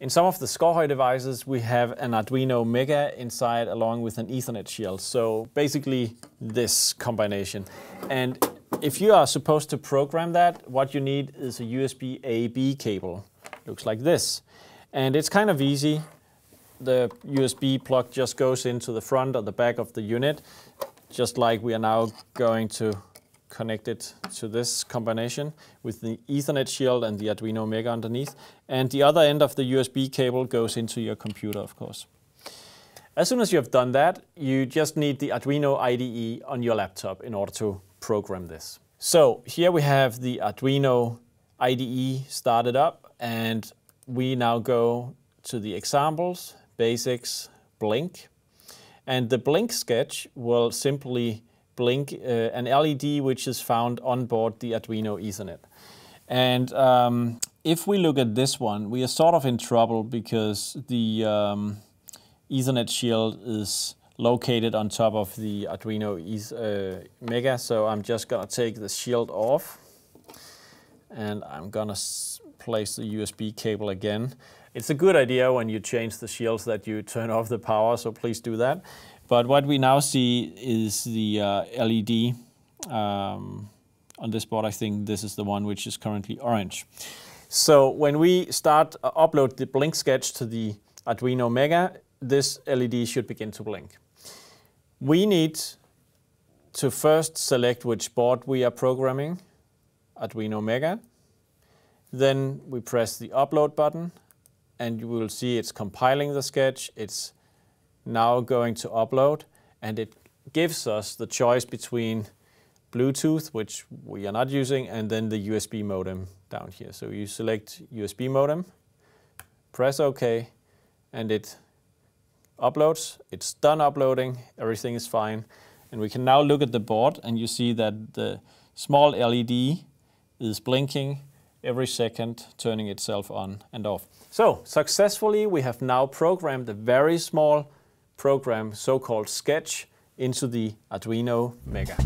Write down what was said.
In some of the SKAARHOJ devices, we have an Arduino Mega inside along with an Ethernet shield. So basically this combination. And if you are supposed to program that, what you need is a USB A-B cable. Looks like this. And it's kind of easy. The USB plug just goes into the front or the back of the unit, just like we are now going to connected to this combination with the Ethernet shield and the Arduino Mega underneath. And the other end of the USB cable goes into your computer, of course. As soon as you have done that, you just need the Arduino IDE on your laptop in order to program this. So here we have the Arduino IDE started up and we now go to the examples, basics, blink. And the blink sketch will simply blink uh, an LED which is found on board the Arduino Ethernet. And um, if we look at this one, we are sort of in trouble because the um, Ethernet shield is located on top of the Arduino uh, Mega. So I'm just gonna take the shield off and I'm gonna place the USB cable again. It's a good idea when you change the shields that you turn off the power, so please do that. But what we now see is the uh, LED um, on this board. I think this is the one which is currently orange. So when we start uh, upload the blink sketch to the Arduino Mega, this LED should begin to blink. We need to first select which board we are programming, Arduino Mega. Then we press the upload button and you will see it's compiling the sketch, it's now going to upload and it gives us the choice between Bluetooth, which we are not using, and then the USB modem down here. So you select USB modem, press OK, and it uploads. It's done uploading, everything is fine. And we can now look at the board and you see that the small LED is blinking every second, turning itself on and off. So successfully, we have now programmed a very small program, so-called Sketch, into the Arduino Mega.